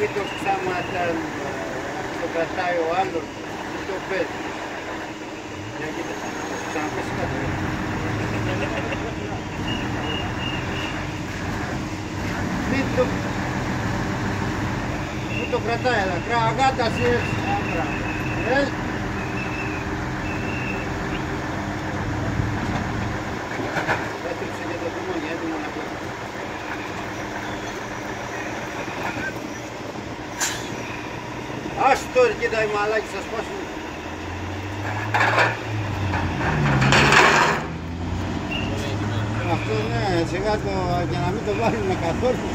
μην το ξαματάνε, το κρατάει ο άλλος, μην το παίζει. Για κοίτα, θα σου ξαναπέσει κάτι. Μην το... Μην το κρατάει, αλλά κραγάτας έτσι. Ε, Ας το ρε, κοίτα οι μαλάκες θα σπάσουν. Αυτό ναι, σιγά το, για να μην το βάλουν καθόλου.